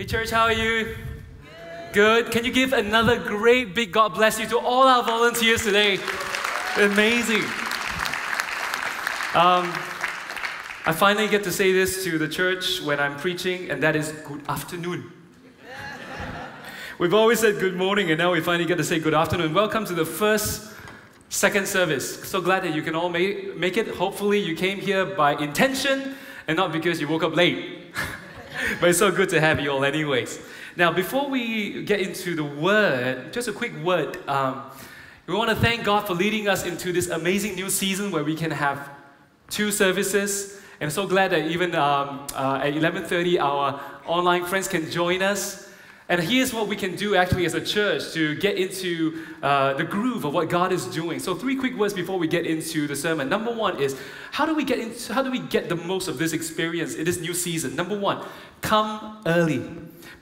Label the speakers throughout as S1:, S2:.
S1: Hey, church, how are you? Good. Can you give another great big God bless you to all our volunteers today? Amazing. Um, I finally get to say this to the church when I'm preaching, and that is good afternoon. We've always said good morning, and now we finally get to say good afternoon. Welcome to the first second service. So glad that you can all make, make it. Hopefully, you came here by intention and not because you woke up late. But it's so good to have you all, anyways. Now, before we get into the word, just a quick word. Um, we want to thank God for leading us into this amazing new season where we can have two services. And so glad that even um, uh, at 11:30, our online friends can join us. And here's what we can do actually as a church to get into uh, the groove of what God is doing. So three quick words before we get into the sermon. Number one is how do we get into, how do we get the most of this experience in this new season? Number one, come early.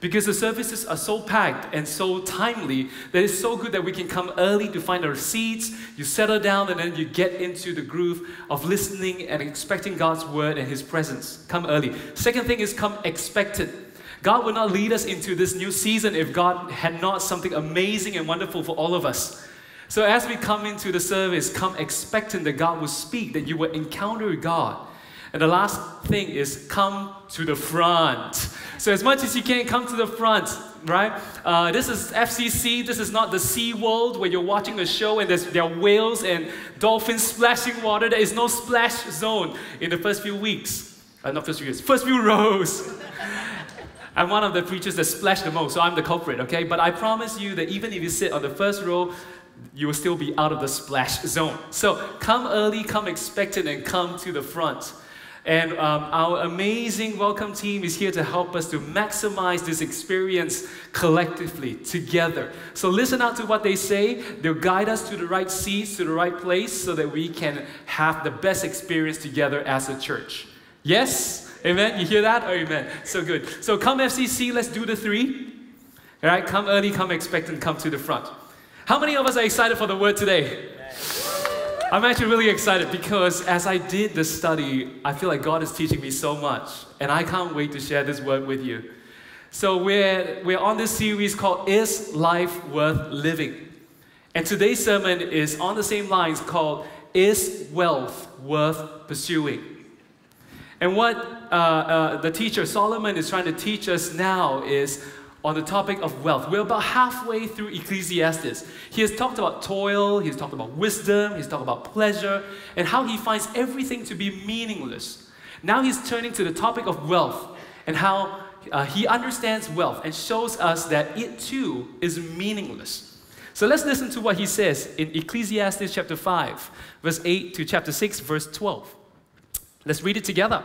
S1: Because the services are so packed and so timely that it's so good that we can come early to find our seats, you settle down, and then you get into the groove of listening and expecting God's word and His presence. Come early. Second thing is come expected. God would not lead us into this new season if God had not something amazing and wonderful for all of us. So as we come into the service, come expecting that God will speak, that you will encounter God. And the last thing is come to the front. So as much as you can, come to the front, right? Uh, this is FCC. This is not the Sea World where you're watching a show and there's, there are whales and dolphins splashing water. There is no splash zone in the first few weeks. Uh, not first few weeks, first few rows. I'm one of the preachers that splash the most, so I'm the culprit, okay? But I promise you that even if you sit on the first row, you will still be out of the splash zone. So come early, come expectant, and come to the front. And um, our amazing welcome team is here to help us to maximize this experience collectively, together. So listen out to what they say. They'll guide us to the right seats, to the right place, so that we can have the best experience together as a church. Yes? Amen? You hear that? Oh, amen. So good. So come FCC, let's do the three. All right, come early, come expectant, come to the front. How many of us are excited for the word today? I'm actually really excited because as I did this study, I feel like God is teaching me so much, and I can't wait to share this word with you. So we're, we're on this series called Is Life Worth Living? And today's sermon is on the same lines called Is Wealth Worth Pursuing? And what uh, uh, the teacher Solomon is trying to teach us now is on the topic of wealth. We're about halfway through Ecclesiastes. He has talked about toil, he's talked about wisdom, he's talked about pleasure, and how he finds everything to be meaningless. Now he's turning to the topic of wealth and how uh, he understands wealth and shows us that it too is meaningless. So let's listen to what he says in Ecclesiastes chapter 5, verse 8 to chapter 6, verse 12. Let's read it together.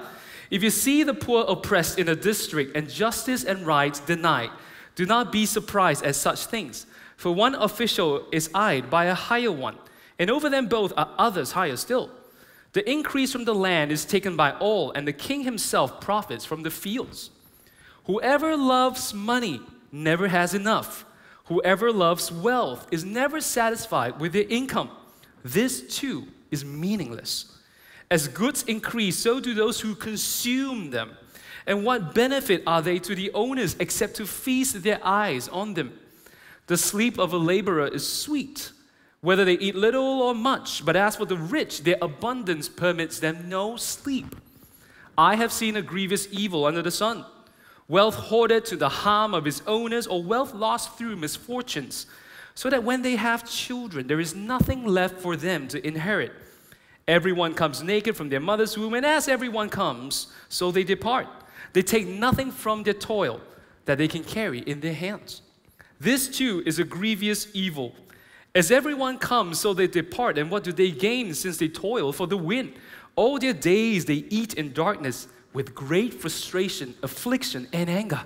S1: If you see the poor oppressed in a district and justice and rights denied, do not be surprised at such things. For one official is eyed by a higher one, and over them both are others higher still. The increase from the land is taken by all, and the king himself profits from the fields. Whoever loves money never has enough. Whoever loves wealth is never satisfied with their income. This too is meaningless. As goods increase, so do those who consume them. And what benefit are they to the owners except to feast their eyes on them? The sleep of a laborer is sweet, whether they eat little or much, but as for the rich, their abundance permits them no sleep. I have seen a grievous evil under the sun wealth hoarded to the harm of its owners, or wealth lost through misfortunes, so that when they have children, there is nothing left for them to inherit. Everyone comes naked from their mother's womb, and as everyone comes, so they depart. They take nothing from their toil that they can carry in their hands. This too is a grievous evil. As everyone comes, so they depart, and what do they gain since they toil for the wind? All their days they eat in darkness with great frustration, affliction, and anger.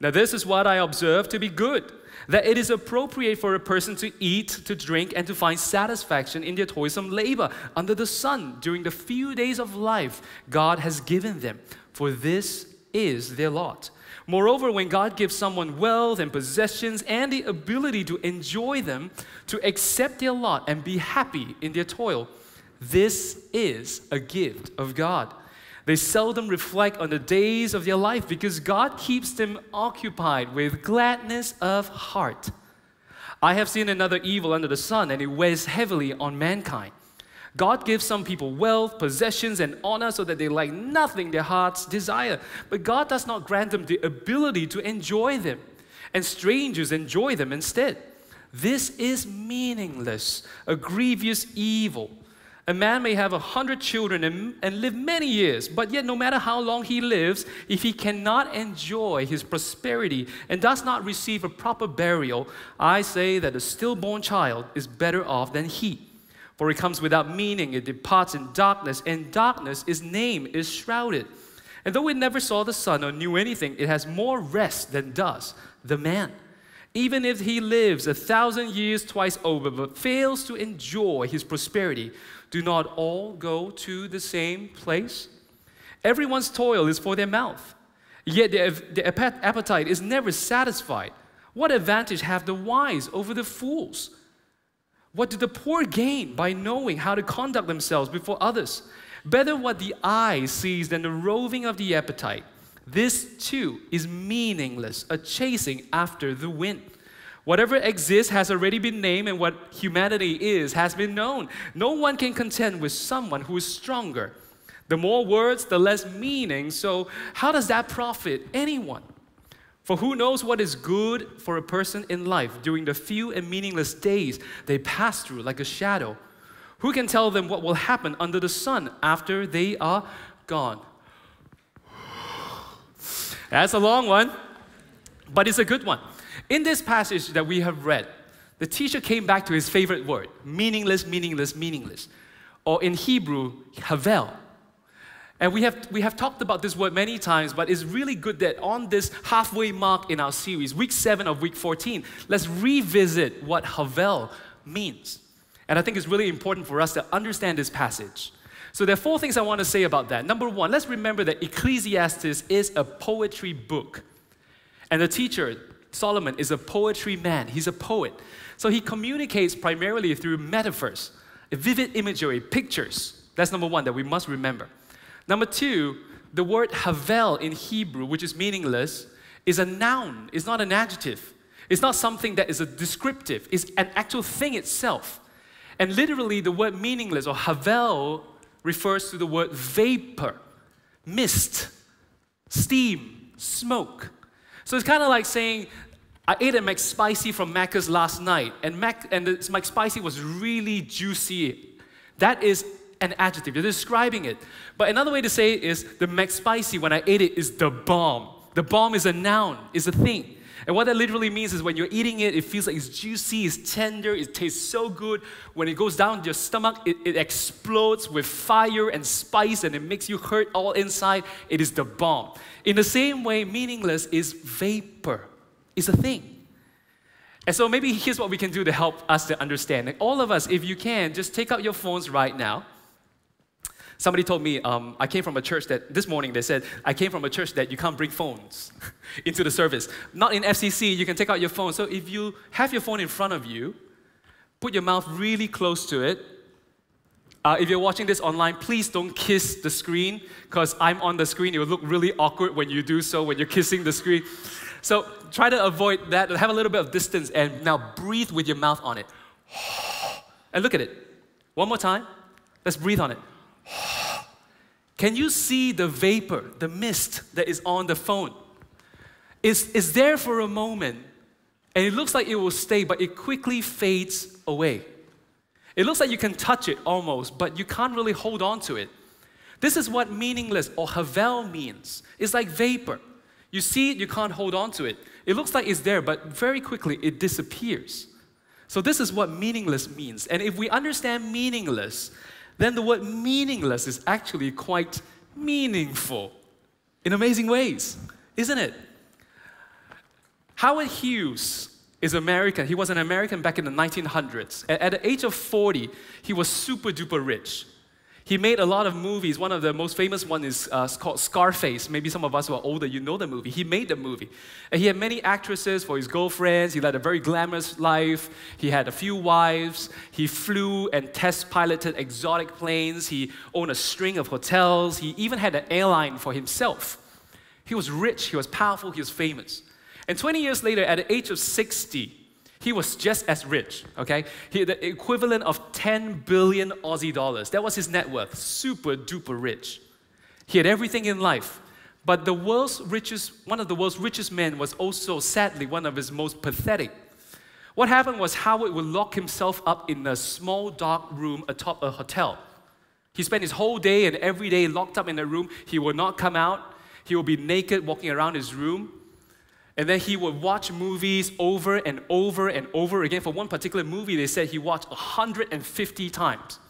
S1: Now, this is what I observe to be good that it is appropriate for a person to eat, to drink, and to find satisfaction in their toilsome labor under the sun during the few days of life God has given them, for this is their lot. Moreover, when God gives someone wealth and possessions and the ability to enjoy them, to accept their lot and be happy in their toil, this is a gift of God. They seldom reflect on the days of their life because God keeps them occupied with gladness of heart. I have seen another evil under the sun, and it weighs heavily on mankind. God gives some people wealth, possessions, and honor so that they lack nothing their hearts desire. But God does not grant them the ability to enjoy them, and strangers enjoy them instead. This is meaningless, a grievous evil. A man may have a hundred children and, and live many years, but yet, no matter how long he lives, if he cannot enjoy his prosperity and does not receive a proper burial, I say that a stillborn child is better off than he. For it comes without meaning, it departs in darkness, and darkness, its name is shrouded. And though it never saw the sun or knew anything, it has more rest than does the man. Even if he lives a thousand years twice over, but fails to enjoy his prosperity, do not all go to the same place? Everyone's toil is for their mouth, yet their, their appetite is never satisfied. What advantage have the wise over the fools? What do the poor gain by knowing how to conduct themselves before others? Better what the eye sees than the roving of the appetite. This too is meaningless, a chasing after the wind. Whatever exists has already been named, and what humanity is has been known. No one can contend with someone who is stronger. The more words, the less meaning. So, how does that profit anyone? For who knows what is good for a person in life during the few and meaningless days they pass through like a shadow? Who can tell them what will happen under the sun after they are gone? That's a long one, but it's a good one. In this passage that we have read, the teacher came back to his favorite word meaningless, meaningless, meaningless. Or in Hebrew, havel. And we have, we have talked about this word many times, but it's really good that on this halfway mark in our series, week seven of week 14, let's revisit what havel means. And I think it's really important for us to understand this passage. So there are four things I want to say about that. Number one, let's remember that Ecclesiastes is a poetry book. And the teacher, Solomon is a poetry man, he's a poet. So he communicates primarily through metaphors, vivid imagery, pictures. That's number one that we must remember. Number two, the word havel in Hebrew, which is meaningless, is a noun, it's not an adjective. It's not something that is a descriptive, it's an actual thing itself. And literally, the word meaningless or havel refers to the word vapor, mist, steam, smoke. So it's kind of like saying, I ate a McSpicy from Macca's last night, and, Mac, and the McSpicy was really juicy. That is an adjective. You're describing it. But another way to say it is the McSpicy, when I ate it, is the bomb. The bomb is a noun, is a thing. And what that literally means is when you're eating it, it feels like it's juicy, it's tender, it tastes so good. When it goes down your stomach, it, it explodes with fire and spice and it makes you hurt all inside. It is the bomb. In the same way, meaningless is vapor, is a thing. And so maybe here's what we can do to help us to understand. Like all of us, if you can, just take out your phones right now. Somebody told me, um, I came from a church that, this morning they said, I came from a church that you can't bring phones into the service. Not in FCC, you can take out your phone. So if you have your phone in front of you, put your mouth really close to it, uh, if you're watching this online, please don't kiss the screen because I'm on the screen. It will look really awkward when you do so, when you're kissing the screen. So try to avoid that. Have a little bit of distance and now breathe with your mouth on it. And look at it. One more time. Let's breathe on it. Can you see the vapor, the mist that is on the phone? It's, it's there for a moment and it looks like it will stay, but it quickly fades away. It looks like you can touch it almost, but you can't really hold on to it. This is what meaningless or havel means. It's like vapor. You see it, you can't hold on to it. It looks like it's there, but very quickly it disappears. So, this is what meaningless means. And if we understand meaningless, then the word meaningless is actually quite meaningful in amazing ways, isn't it? Howard Hughes is American. He was an American back in the 1900s. At the age of 40, he was super duper rich. He made a lot of movies. One of the most famous one is uh, called Scarface. Maybe some of us who are older, you know the movie. He made the movie. And he had many actresses for his girlfriends. He led a very glamorous life. He had a few wives. He flew and test piloted exotic planes. He owned a string of hotels. He even had an airline for himself. He was rich, he was powerful, he was famous. And 20 years later, at the age of 60, he was just as rich, okay? He, the equivalent of 10 billion Aussie dollars. That was his net worth, super duper rich. He had everything in life. But the world's richest, one of the world's richest men was also sadly one of his most pathetic. What happened was Howard would lock himself up in a small dark room atop a hotel. He spent his whole day and every day locked up in a room. He would not come out. He would be naked walking around his room. And then he would watch movies over and over and over again. For one particular movie, they said he watched 150 times.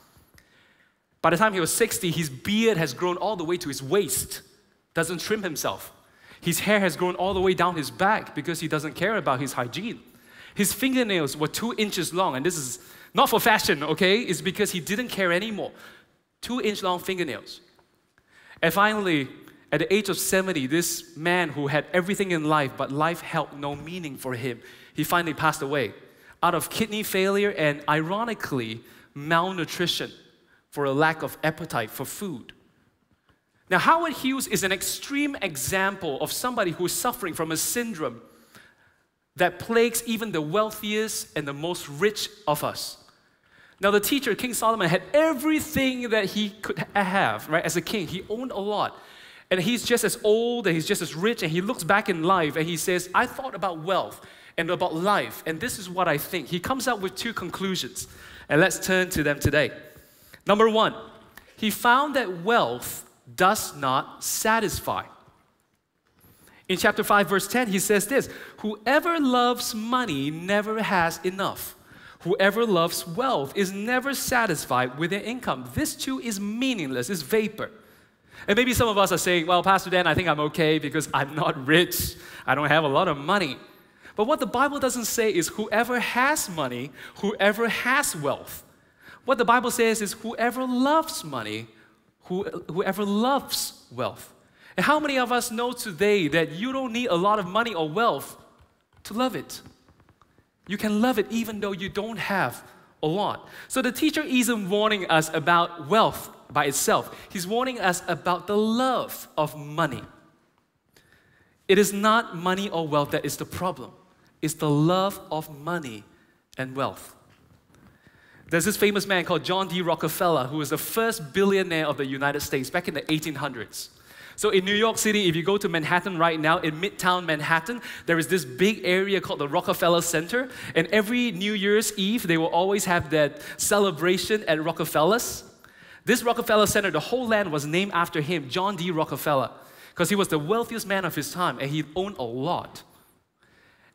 S1: By the time he was 60, his beard has grown all the way to his waist, doesn't trim himself. His hair has grown all the way down his back because he doesn't care about his hygiene. His fingernails were two inches long, and this is not for fashion, okay? It's because he didn't care anymore. Two inch long fingernails. And finally, at the age of 70, this man who had everything in life, but life held no meaning for him, he finally passed away out of kidney failure and, ironically, malnutrition for a lack of appetite for food. Now, Howard Hughes is an extreme example of somebody who is suffering from a syndrome that plagues even the wealthiest and the most rich of us. Now, the teacher, King Solomon, had everything that he could have, right? As a king, he owned a lot. And he's just as old and he's just as rich, and he looks back in life and he says, I thought about wealth and about life, and this is what I think. He comes out with two conclusions, and let's turn to them today. Number one, he found that wealth does not satisfy. In chapter 5, verse 10, he says this Whoever loves money never has enough. Whoever loves wealth is never satisfied with their income. This too is meaningless, it's vapor. And maybe some of us are saying, well, Pastor Dan, I think I'm okay because I'm not rich. I don't have a lot of money. But what the Bible doesn't say is whoever has money, whoever has wealth. What the Bible says is whoever loves money, who, whoever loves wealth. And how many of us know today that you don't need a lot of money or wealth to love it? You can love it even though you don't have a lot. So the teacher isn't warning us about wealth by itself. He's warning us about the love of money. It is not money or wealth that is the problem, it's the love of money and wealth. There's this famous man called John D. Rockefeller who was the first billionaire of the United States back in the 1800s. So in New York City, if you go to Manhattan right now, in Midtown Manhattan, there is this big area called the Rockefeller Center. And every New Year's Eve, they will always have that celebration at Rockefeller's. This Rockefeller Center, the whole land was named after him, John D. Rockefeller, because he was the wealthiest man of his time and he owned a lot.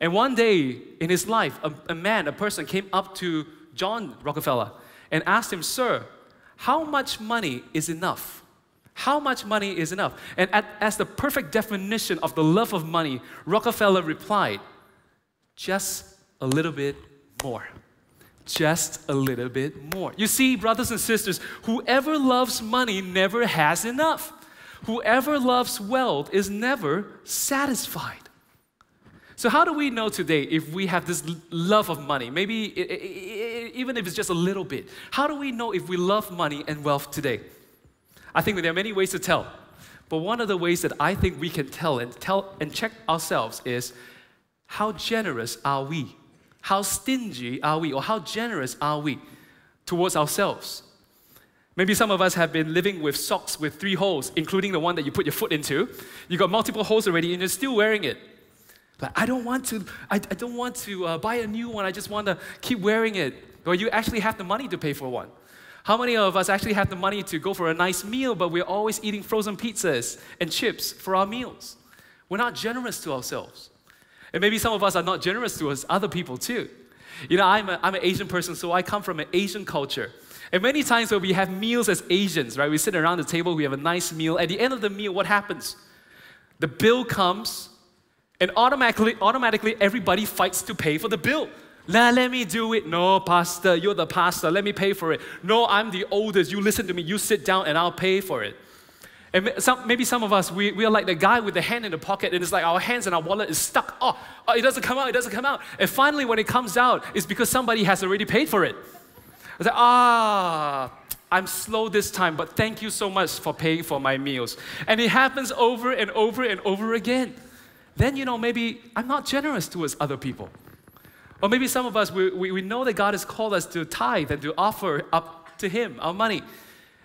S1: And one day in his life, a, a man, a person came up to John Rockefeller and asked him, Sir, how much money is enough? How much money is enough? And at, as the perfect definition of the love of money, Rockefeller replied, Just a little bit more just a little bit more. You see, brothers and sisters, whoever loves money never has enough. Whoever loves wealth is never satisfied. So, how do we know today if we have this love of money? Maybe even if it's just a little bit. How do we know if we love money and wealth today? I think there are many ways to tell. But one of the ways that I think we can tell and tell and check ourselves is how generous are we how stingy are we, or how generous are we towards ourselves? Maybe some of us have been living with socks with three holes, including the one that you put your foot into. You got multiple holes already, and you're still wearing it. But I don't want to. I, I don't want to uh, buy a new one. I just want to keep wearing it. Or you actually have the money to pay for one. How many of us actually have the money to go for a nice meal, but we're always eating frozen pizzas and chips for our meals? We're not generous to ourselves. And maybe some of us are not generous to us, other people too. You know, I'm, a, I'm an Asian person, so I come from an Asian culture. And many times when we have meals as Asians, right, we sit around the table, we have a nice meal. At the end of the meal, what happens? The bill comes, and automatically, automatically everybody fights to pay for the bill. Nah, let me do it. No, pastor, you're the pastor. Let me pay for it. No, I'm the oldest. You listen to me. You sit down and I'll pay for it. And some, maybe some of us, we, we are like the guy with the hand in the pocket, and it's like our hands and our wallet is stuck. Oh, oh, it doesn't come out, it doesn't come out. And finally, when it comes out, it's because somebody has already paid for it. It's like, ah, I'm slow this time, but thank you so much for paying for my meals. And it happens over and over and over again. Then, you know, maybe I'm not generous towards other people. Or maybe some of us, we, we, we know that God has called us to tithe and to offer up to Him our money.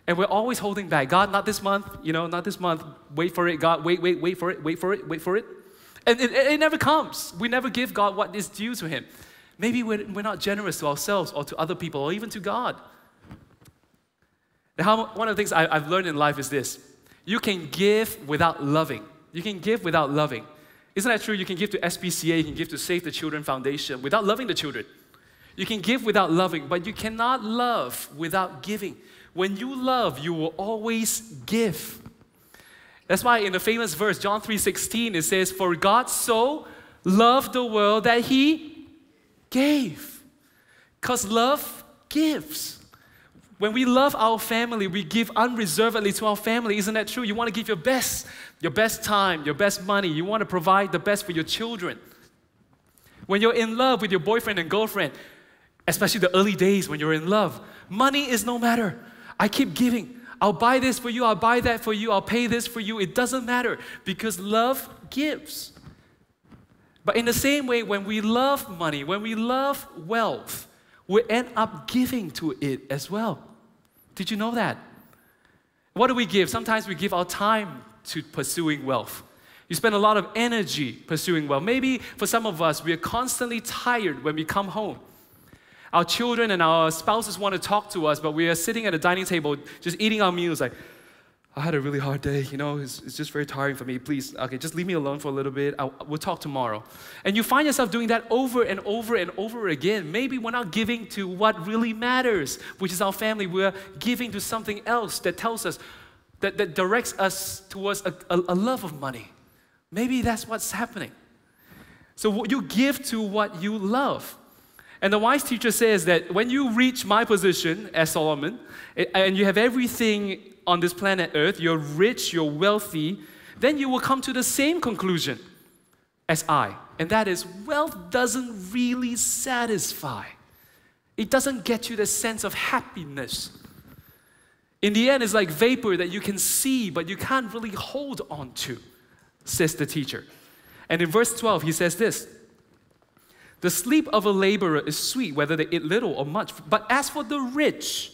S1: And we're always holding back. God, not this month, you know, not this month. Wait for it, God. Wait, wait, wait for it, wait for it, wait for it. And it, it, never comes. We never give God what is due to Him. Maybe we're, we're not generous to ourselves or to other people or even to God. Now, one of the things I, I've learned in life is this you can give without loving. You can give without loving. Isn't that true? You can give to SPCA, you can give to Save the Children Foundation without loving the children. You can give without loving, but you cannot love without giving. When you love, you will always give. That's why in the famous verse, John 3:16, it says, For God so loved the world that he gave. Because love gives. When we love our family, we give unreservedly to our family. Isn't that true? You want to give your best, your best time, your best money. You want to provide the best for your children. When you're in love with your boyfriend and girlfriend, especially the early days when you're in love, money is no matter. I keep giving. I'll buy this for you, I'll buy that for you, I'll pay this for you. It doesn't matter because love gives. But in the same way, when we love money, when we love wealth, we end up giving to it as well. Did you know that? What do we give? Sometimes we give our time to pursuing wealth. You spend a lot of energy pursuing wealth. Maybe for some of us, we are constantly tired when we come home. Our children and our spouses want to talk to us, but we are sitting at a dining table just eating our meals like, I had a really hard day, you know, it's, it's just very tiring for me. Please, okay, just leave me alone for a little bit. I'll, we'll talk tomorrow. And you find yourself doing that over and over and over again. Maybe we're not giving to what really matters, which is our family. We're giving to something else that tells us, that, that directs us towards a, a, a love of money. Maybe that's what's happening. So what you give to what you love. And the wise teacher says that when you reach my position as Solomon, and you have everything on this planet Earth, you're rich, you're wealthy, then you will come to the same conclusion as I. And that is, wealth doesn't really satisfy. It doesn't get you the sense of happiness. In the end, it's like vapor that you can see, but you can't really hold on to, says the teacher. And in verse 12, he says this The sleep of a laborer is sweet, whether they eat little or much. But as for the rich,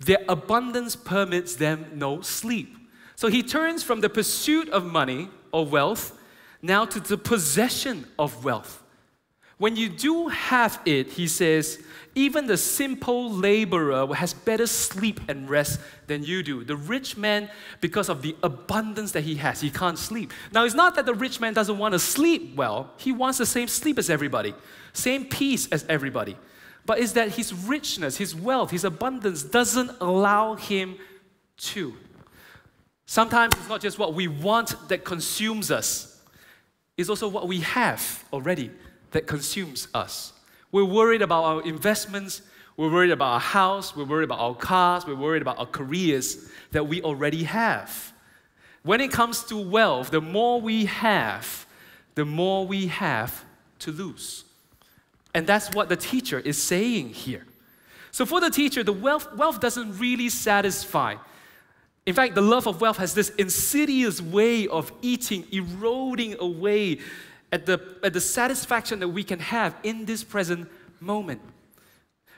S1: their abundance permits them no sleep. So he turns from the pursuit of money or wealth now to the possession of wealth. When you do have it, he says, even the simple laborer has better sleep and rest than you do. The rich man, because of the abundance that he has, he can't sleep. Now, it's not that the rich man doesn't want to sleep well, he wants the same sleep as everybody, same peace as everybody but it's that his richness, his wealth, his abundance doesn't allow him to. Sometimes it's not just what we want that consumes us, it's also what we have already that consumes us. We're worried about our investments, we're worried about our house, we're worried about our cars, we're worried about our careers that we already have. When it comes to wealth, the more we have, the more we have to lose. And that's what the teacher is saying here. So for the teacher, the wealth, wealth doesn't really satisfy. In fact, the love of wealth has this insidious way of eating, eroding away at the, at the satisfaction that we can have in this present moment.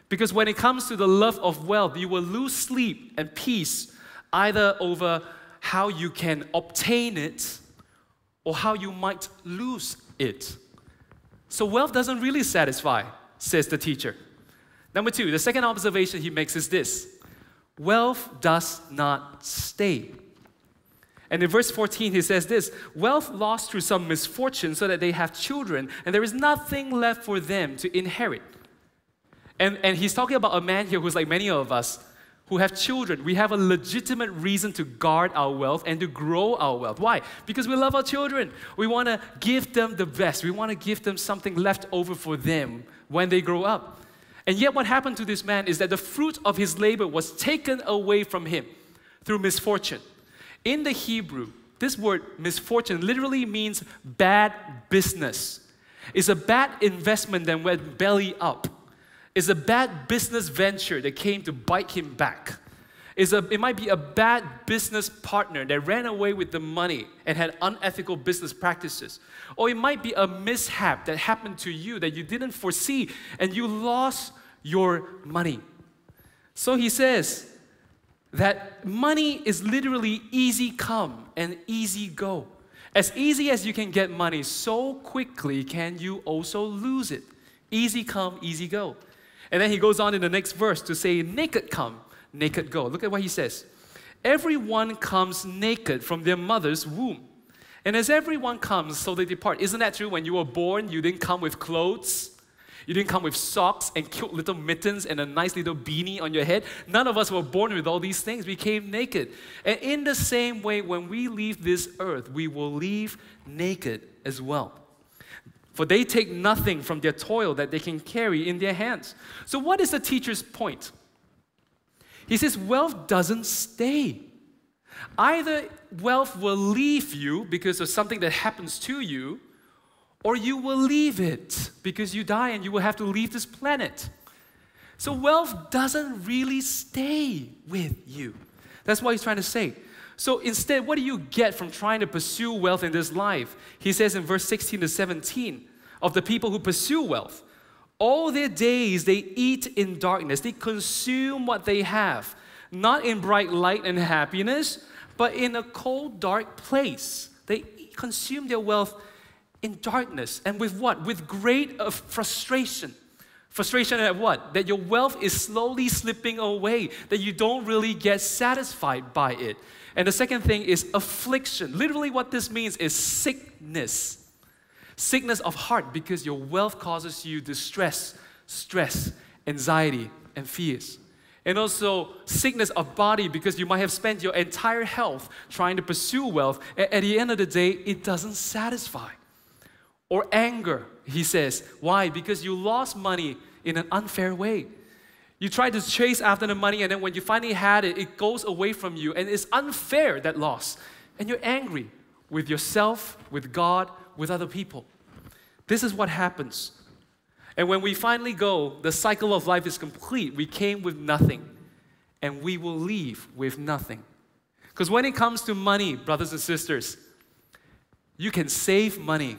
S1: Because when it comes to the love of wealth, you will lose sleep and peace either over how you can obtain it or how you might lose it. So wealth doesn't really satisfy, says the teacher. Number two, the second observation he makes is this wealth does not stay. And in verse 14, he says this Wealth lost through some misfortune so that they have children, and there is nothing left for them to inherit. And, and he's talking about a man here who's like many of us, who have children, we have a legitimate reason to guard our wealth and to grow our wealth. Why? Because we love our children. We want to give them the best. We want to give them something left over for them when they grow up. And yet, what happened to this man is that the fruit of his labor was taken away from him through misfortune. In the Hebrew, this word misfortune literally means bad business. It's a bad investment that went belly up. It's a bad business venture that came to bite him back. It's a, it might be a bad business partner that ran away with the money and had unethical business practices. Or it might be a mishap that happened to you that you didn't foresee and you lost your money. So he says that money is literally easy come and easy go. As easy as you can get money, so quickly can you also lose it. Easy come, easy go. And then he goes on in the next verse to say, naked come, naked go. Look at what he says. Everyone comes naked from their mother's womb. And as everyone comes, so they depart. Isn't that true? When you were born, you didn't come with clothes. You didn't come with socks and cute little mittens and a nice little beanie on your head. None of us were born with all these things. We came naked. And in the same way, when we leave this earth, we will leave naked as well. For they take nothing from their toil that they can carry in their hands. So, what is the teacher's point? He says, wealth doesn't stay. Either wealth will leave you because of something that happens to you, or you will leave it because you die and you will have to leave this planet. So, wealth doesn't really stay with you. That's what he's trying to say. So, instead, what do you get from trying to pursue wealth in this life? He says in verse 16 to 17 of the people who pursue wealth all their days they eat in darkness, they consume what they have, not in bright light and happiness, but in a cold, dark place. They consume their wealth in darkness. And with what? With great uh, frustration. Frustration at what? That your wealth is slowly slipping away, that you don't really get satisfied by it. And the second thing is affliction. Literally, what this means is sickness. Sickness of heart because your wealth causes you distress, stress, anxiety, and fears. And also sickness of body because you might have spent your entire health trying to pursue wealth. At the end of the day, it doesn't satisfy. Or anger, he says. Why? Because you lost money in an unfair way. You try to chase after the money, and then when you finally had it, it goes away from you, and it's unfair that loss. And you're angry with yourself, with God, with other people. This is what happens. And when we finally go, the cycle of life is complete. We came with nothing, and we will leave with nothing. Because when it comes to money, brothers and sisters, you can save money,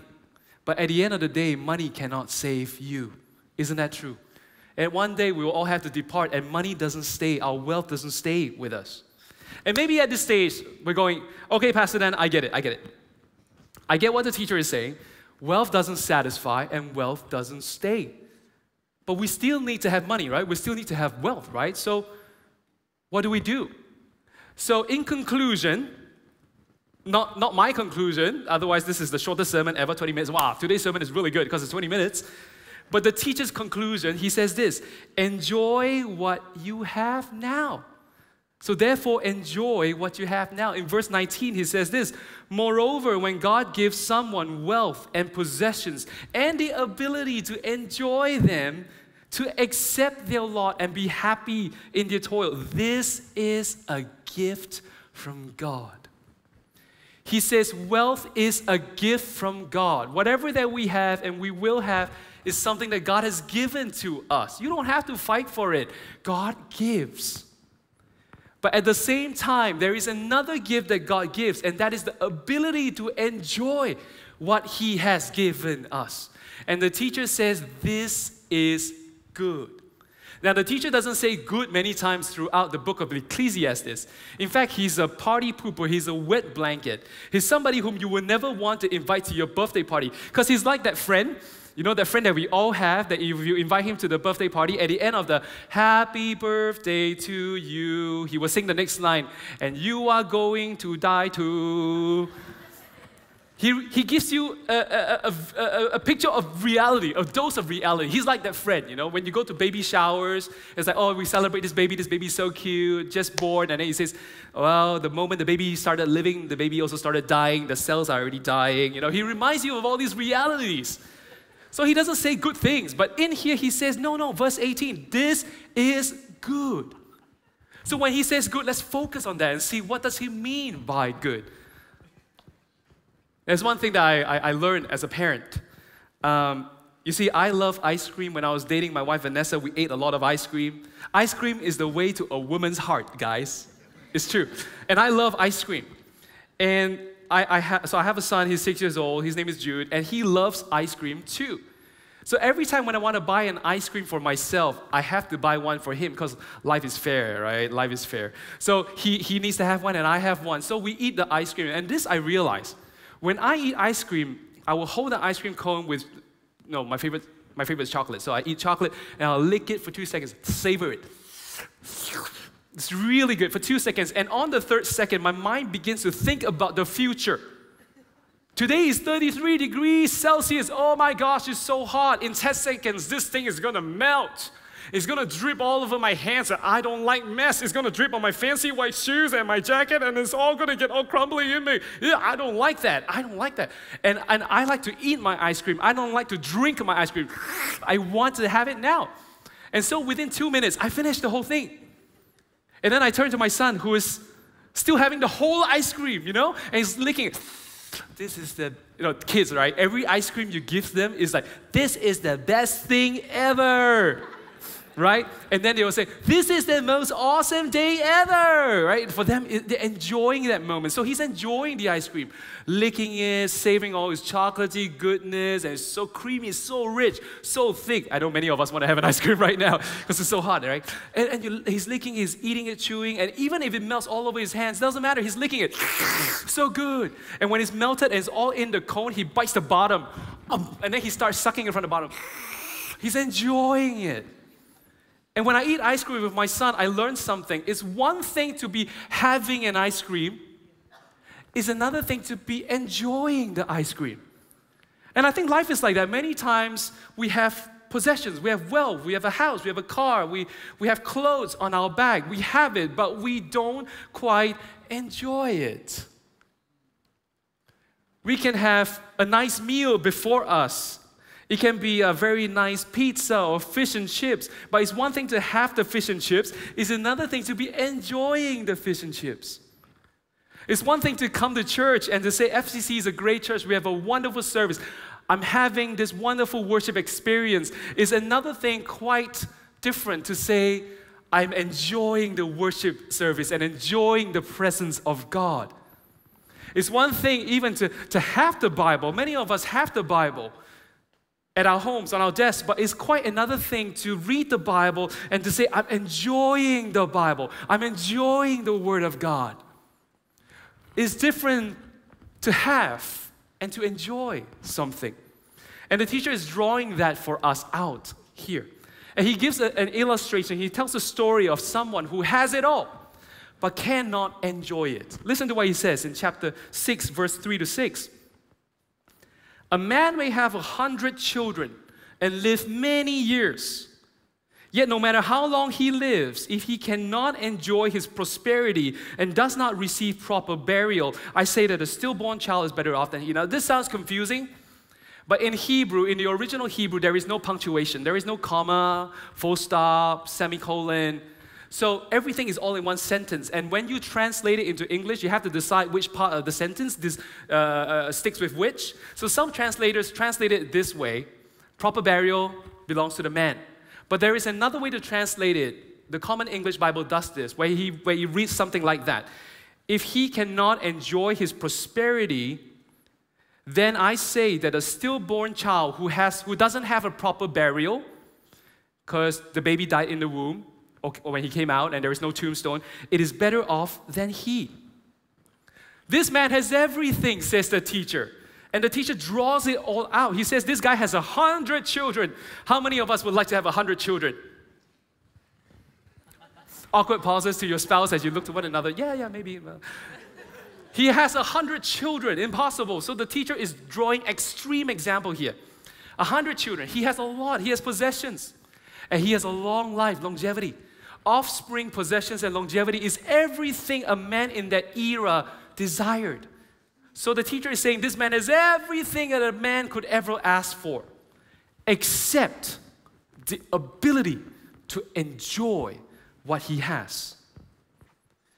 S1: but at the end of the day, money cannot save you. Isn't that true? And one day we will all have to depart, and money doesn't stay, our wealth doesn't stay with us. And maybe at this stage, we're going, okay, Pastor Dan, I get it, I get it. I get what the teacher is saying. Wealth doesn't satisfy and wealth doesn't stay. But we still need to have money, right? We still need to have wealth, right? So, what do we do? So, in conclusion, not, not my conclusion, otherwise, this is the shortest sermon ever 20 minutes. Wow, today's sermon is really good because it's 20 minutes. But the teacher's conclusion, he says this enjoy what you have now. So therefore, enjoy what you have now. In verse 19, he says this Moreover, when God gives someone wealth and possessions and the ability to enjoy them, to accept their lot and be happy in their toil, this is a gift from God. He says, Wealth is a gift from God. Whatever that we have and we will have is something that God has given to us. You don't have to fight for it, God gives. But at the same time, there is another gift that God gives, and that is the ability to enjoy what He has given us. And the teacher says, This is good. Now, the teacher doesn't say good many times throughout the book of Ecclesiastes. In fact, he's a party pooper, he's a wet blanket. He's somebody whom you will never want to invite to your birthday party because he's like that friend you know, that friend that we all have, that if you invite him to the birthday party, at the end of the happy birthday to you, he will sing the next line, and you are going to die too. He, he gives you a, a, a, a, picture of reality, a dose of reality. He's like that friend, you know, when you go to baby showers, it's like, oh, we celebrate this baby, this baby's so cute, just born. And then he says, well, the moment the baby started living, the baby also started dying, the cells are already dying. You know, he reminds you of all these realities. So he doesn't say good things, but in here he says, no, no, verse 18, this is good. So when he says good, let's focus on that and see what does he mean by good. There's one thing that I, I, I learned as a parent. Um, you see, I love ice cream. When I was dating my wife Vanessa, we ate a lot of ice cream. Ice cream is the way to a woman's heart, guys. It's true. And I love ice cream. And I, I ha- so I have a son, he's six years old, his name is Jude, and he loves ice cream too. So every time when I want to buy an ice cream for myself, I have to buy one for him because life is fair, right? Life is fair. So he, he needs to have one and I have one. So we eat the ice cream. And this I realized when I eat ice cream, I will hold the ice cream cone with, no, my favorite, my favorite is chocolate. So I eat chocolate and I'll lick it for two seconds, savor it. It's really good for two seconds. And on the third second, my mind begins to think about the future. Today is 33 degrees Celsius. Oh my gosh, it's so hot. In 10 seconds, this thing is gonna melt. It's gonna drip all over my hands, and I don't like mess. It's gonna drip on my fancy white shoes and my jacket, and it's all gonna get all crumbly in me. Yeah, I don't like that. I don't like that. And, and I like to eat my ice cream. I don't like to drink my ice cream. I want to have it now. And so within two minutes, I finished the whole thing. And then I turned to my son, who is still having the whole ice cream, you know, and he's licking it. This is the, you know, kids, right? Every ice cream you give them is like, this is the best thing ever right? And then they will say, This is the most awesome day ever, right? For them, they're enjoying that moment. So he's enjoying the ice cream, licking it, savoring all its chocolatey goodness, and it's so creamy, so rich, so thick. I know many of us want to have an ice cream right now because it's so hot, right? And, and you, he's licking, he's eating it, chewing, and even if it melts all over his hands, doesn't matter, he's licking it. so good. And when it's melted and it's all in the cone, he bites the bottom, um, and then he starts sucking it from the bottom. He's enjoying it. And when I eat ice cream with my son, I learn something. It's one thing to be having an ice cream, is another thing to be enjoying the ice cream. And I think life is like that. Many times we have possessions, we have wealth, we have a house, we have a car, we, we have clothes on our back, we have it, but we don't quite enjoy it. We can have a nice meal before us, it can be a very nice pizza or fish and chips, but it's one thing to have the fish and chips, it's another thing to be enjoying the fish and chips. It's one thing to come to church and to say, FCC is a great church, we have a wonderful service. I'm having this wonderful worship experience. It's another thing quite different to say, I'm enjoying the worship service and enjoying the presence of God. It's one thing even to, to have the Bible. Many of us have the Bible at our homes, on our desks, but it's quite another thing to read the Bible and to say, I'm enjoying the Bible, I'm enjoying the Word of God. It's different to have and to enjoy something. And the teacher is drawing that for us out here. And he gives a, an illustration, he tells a story of someone who has it all but cannot enjoy it. Listen to what he says in chapter 6, verse 3 to 6. A man may have a hundred children and live many years. Yet, no matter how long he lives, if he cannot enjoy his prosperity and does not receive proper burial, I say that a stillborn child is better off than he. Now, this sounds confusing, but in Hebrew, in the original Hebrew, there is no punctuation, there is no comma, full stop, semicolon. So everything is all in one sentence. And when you translate it into English, you have to decide which part of the sentence this, uh, uh, sticks with which. So some translators translate it this way proper burial belongs to the man. But there is another way to translate it. The Common English Bible does this, where he, where he reads something like that. If he cannot enjoy his prosperity, then I say that a stillborn child who, has, who doesn't have a proper burial, because the baby died in the womb, or when he came out and there is no tombstone, it is better off than he. This man has everything, says the teacher. And the teacher draws it all out. He says, This guy has a hundred children. How many of us would like to have a hundred children? Awkward pauses to your spouse as you look to one another. Yeah, yeah, maybe. He has a hundred children, impossible. So the teacher is drawing extreme example here. A hundred children, he has a lot, he has possessions, and he has a long life, longevity. Offspring, possessions, and longevity is everything a man in that era desired. So the teacher is saying this man has everything that a man could ever ask for, except the ability to enjoy what he has.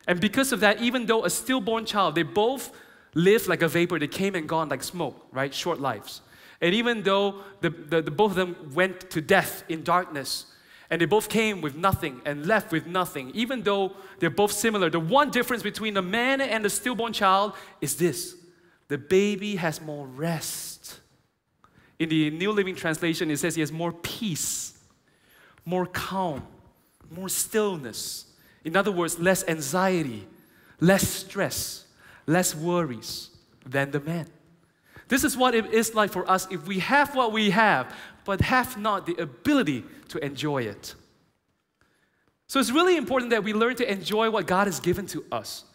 S1: And because of that, even though a stillborn child, they both lived like a vapor, they came and gone like smoke, right? Short lives. And even though the, the, the, both of them went to death in darkness, and they both came with nothing and left with nothing, even though they're both similar, the one difference between the man and the stillborn child is this the baby has more rest. In the New Living Translation, it says he has more peace, more calm, more stillness. In other words, less anxiety, less stress, less worries than the man. This is what it is like for us if we have what we have, but have not the ability to enjoy it. So it's really important that we learn to enjoy what God has given to us.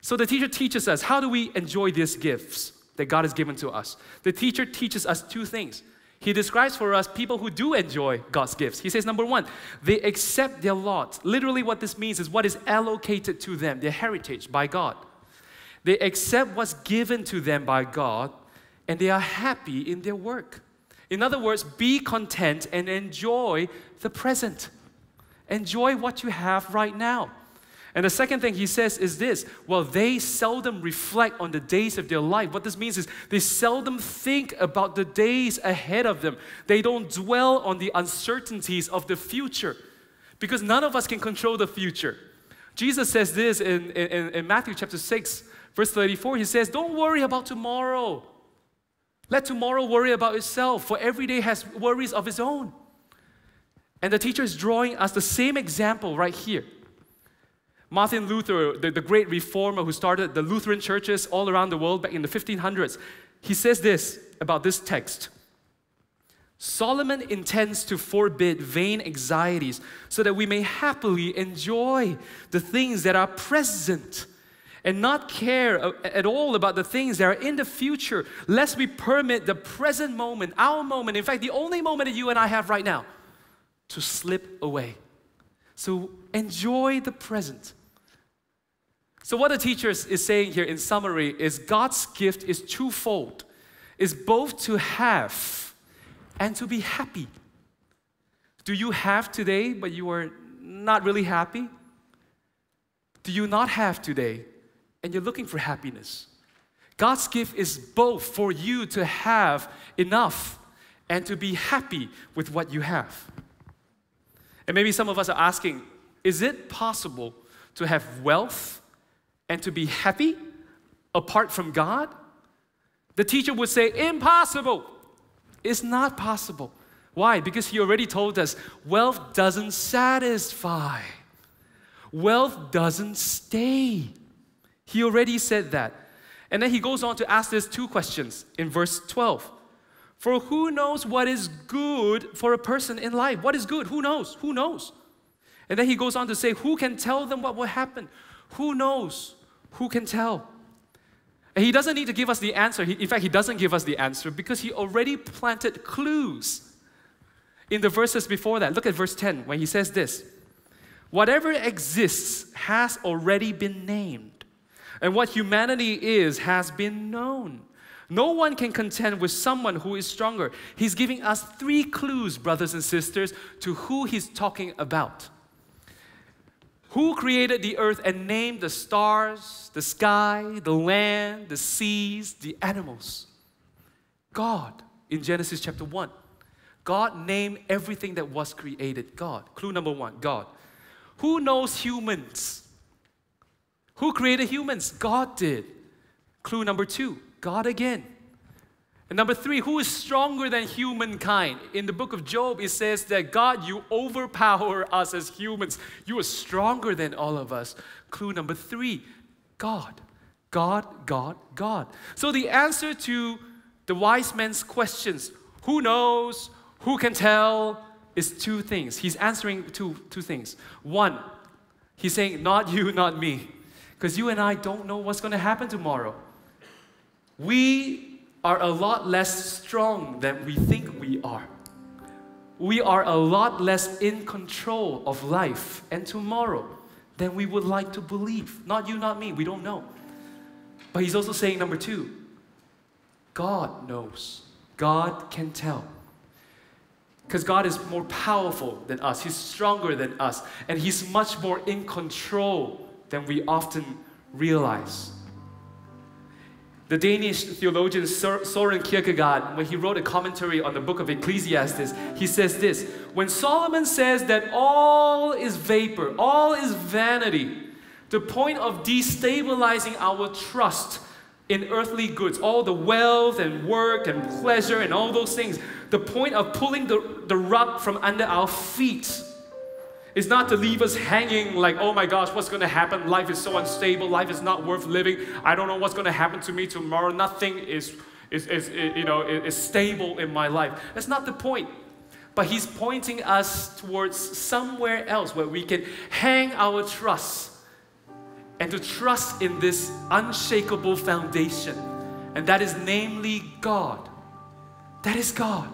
S1: So the teacher teaches us how do we enjoy these gifts that God has given to us? The teacher teaches us two things. He describes for us people who do enjoy God's gifts. He says, number one, they accept their lot. Literally, what this means is what is allocated to them, their heritage by God. They accept what's given to them by God and they are happy in their work. In other words, be content and enjoy the present. Enjoy what you have right now. And the second thing he says is this well, they seldom reflect on the days of their life. What this means is they seldom think about the days ahead of them, they don't dwell on the uncertainties of the future because none of us can control the future. Jesus says this in, in, in Matthew chapter 6, verse 34. He says, Don't worry about tomorrow. Let tomorrow worry about itself, for every day has worries of its own. And the teacher is drawing us the same example right here. Martin Luther, the, the great reformer who started the Lutheran churches all around the world back in the 1500s, he says this about this text. Solomon intends to forbid vain anxieties so that we may happily enjoy the things that are present and not care at all about the things that are in the future, lest we permit the present moment, our moment, in fact, the only moment that you and I have right now, to slip away. So enjoy the present. So, what the teacher is saying here in summary is God's gift is twofold is both to have and to be happy. Do you have today, but you are not really happy? Do you not have today, and you're looking for happiness? God's gift is both for you to have enough and to be happy with what you have. And maybe some of us are asking, is it possible to have wealth and to be happy apart from God? The teacher would say, Impossible. It's not possible. Why? Because he already told us wealth doesn't satisfy, wealth doesn't stay. He already said that. And then he goes on to ask this two questions in verse 12. For who knows what is good for a person in life? What is good? Who knows? Who knows? And then he goes on to say, Who can tell them what will happen? Who knows? Who can tell? And he doesn't need to give us the answer. He, in fact, he doesn't give us the answer because he already planted clues in the verses before that. Look at verse 10 when he says this Whatever exists has already been named, and what humanity is has been known. No one can contend with someone who is stronger. He's giving us three clues, brothers and sisters, to who he's talking about. Who created the earth and named the stars, the sky, the land, the seas, the animals? God in Genesis chapter 1. God named everything that was created. God. Clue number one God. Who knows humans? Who created humans? God did. Clue number two God again. And number three, who is stronger than humankind? In the book of Job, it says that God, you overpower us as humans. You are stronger than all of us. Clue number three, God. God, God, God. So the answer to the wise man's questions, who knows, who can tell, is two things. He's answering two, two things. One, he's saying, not you, not me. Because you and I don't know what's going to happen tomorrow. We are a lot less strong than we think we are. We are a lot less in control of life and tomorrow than we would like to believe. Not you, not me, we don't know. But he's also saying, number two, God knows. God can tell. Because God is more powerful than us, He's stronger than us, and He's much more in control than we often realize. The Danish theologian Soren Kierkegaard, when he wrote a commentary on the book of Ecclesiastes, he says this When Solomon says that all is vapor, all is vanity, the point of destabilizing our trust in earthly goods, all the wealth and work and pleasure and all those things, the point of pulling the, the rug from under our feet is not to leave us hanging like, oh my gosh, what's going to happen? Life is so unstable. Life is not worth living. I don't know what's going to happen to me tomorrow. Nothing is, is, is, you know, is stable in my life. That's not the point. But he's pointing us towards somewhere else where we can hang our trust and to trust in this unshakable foundation. And that is namely God. That is God.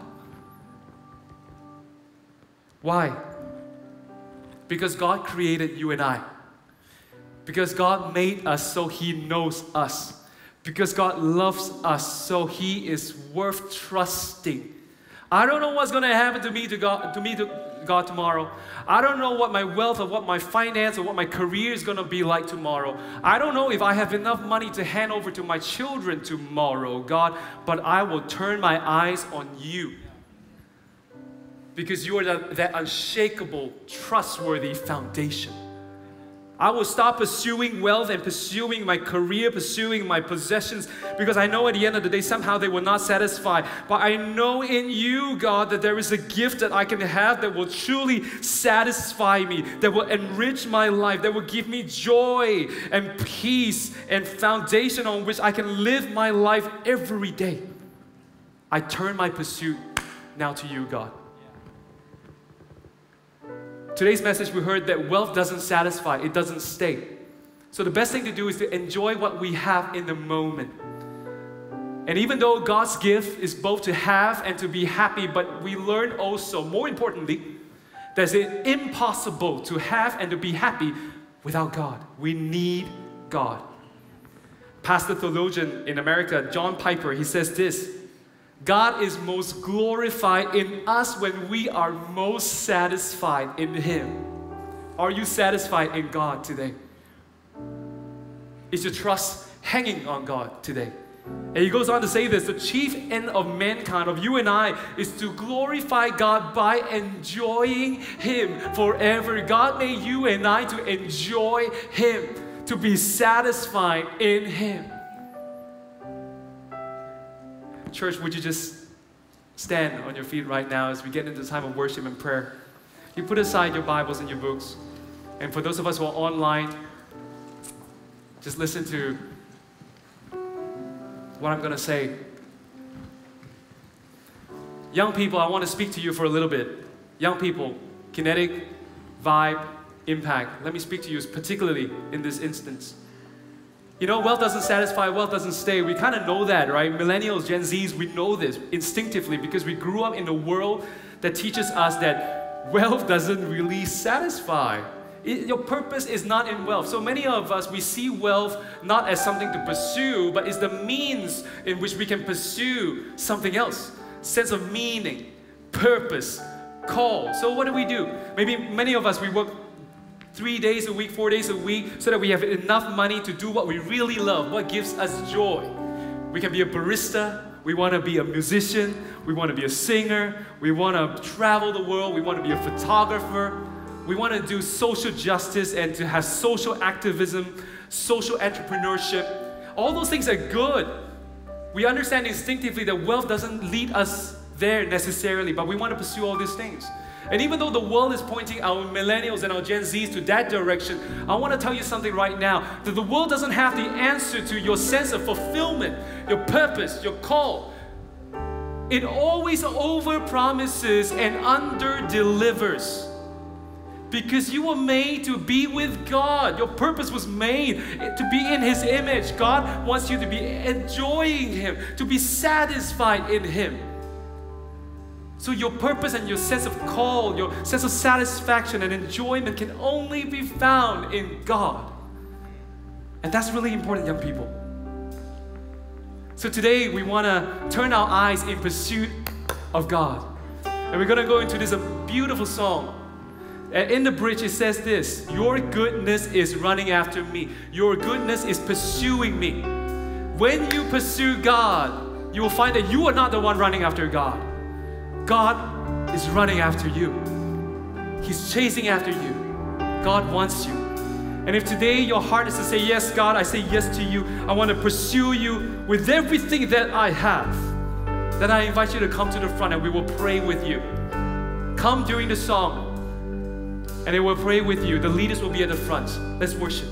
S1: Why? Because God created you and I. Because God made us so He knows us. Because God loves us so He is worth trusting. I don't know what's going to happen to me to God, to me to God tomorrow. I don't know what my wealth or what my finance or what my career is going to be like tomorrow. I don't know if I have enough money to hand over to my children tomorrow, God, but I will turn my eyes on you because you are that, that unshakable, trustworthy foundation. I will stop pursuing wealth and pursuing my career, pursuing my possessions, because I know at the end of the day, somehow they will not satisfy. But I know in you, God, that there is a gift that I can have that will truly satisfy me, that will enrich my life, that will give me joy and peace and foundation on which I can live my life every day. I turn my pursuit now to you, God. Today's message, we heard that wealth doesn't satisfy, it doesn't stay. So the best thing to do is to enjoy what we have in the moment. And even though God's gift is both to have and to be happy, but we learn also, more importantly, that it's impossible to have and to be happy without God. We need God. Pastor theologian in America, John Piper, he says this God is most glorified in us when we are most satisfied in Him. Are you satisfied in God today? Is your trust hanging on God today? And he goes on to say this the chief end of mankind, of you and I, is to glorify God by enjoying Him forever. God made you and I to enjoy Him, to be satisfied in Him. Church, would you just stand on your feet right now as we get into the time of worship and prayer? You put aside your Bibles and your books. And for those of us who are online, just listen to what I'm going to say. Young people, I want to speak to you for a little bit. Young people, kinetic, vibe, impact. Let me speak to you particularly in this instance. You know, wealth doesn't satisfy, wealth doesn't stay. We kind of know that, right? Millennials, Gen Zs, we know this instinctively because we grew up in a world that teaches us that wealth doesn't really satisfy. It, your purpose is not in wealth. So many of us, we see wealth not as something to pursue, but is the means in which we can pursue something else. Sense of meaning, purpose, call. So what do we do? Maybe many of us, we work three days a week, four days a week, so that we have enough money to do what we really love, what gives us joy. We can be a barista, we want to be a musician, we want to be a singer, we want to travel the world, we want to be a photographer, we want to do social justice and to have social activism, social entrepreneurship. All those things are good. We understand instinctively that wealth doesn't lead us there necessarily, but we want to pursue all these things. And even though the world is pointing our millennials and our Gen Zs to that direction, I want to tell you something right now that the world doesn't have the answer to your sense of fulfillment, your purpose, your call. It always over promises and under delivers. Because you were made to be with God. Your purpose was made to be in His image. God wants you to be enjoying Him, to be satisfied in Him. So, your purpose and your sense of call, your sense of satisfaction and enjoyment can only be found in God. And that's really important, young people. So, today we want to turn our eyes in pursuit of God. And we're going to go into this beautiful song. And in the bridge, it says this Your goodness is running after me, your goodness is pursuing me. When you pursue God, you will find that you are not the one running after God. God is running after you. He's chasing after you. God wants you. And if today your heart is to say, Yes, God, I say yes to you, I want to pursue you with everything that I have, then I invite you to come to the front and we will pray with you. Come during the song and they will pray with you. The leaders will be at the front. Let's worship.